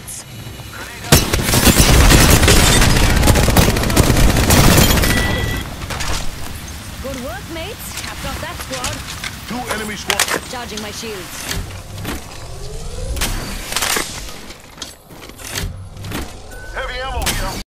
mates. Good work, mates. Capped off that squad. Two enemy squad. Charging my shields.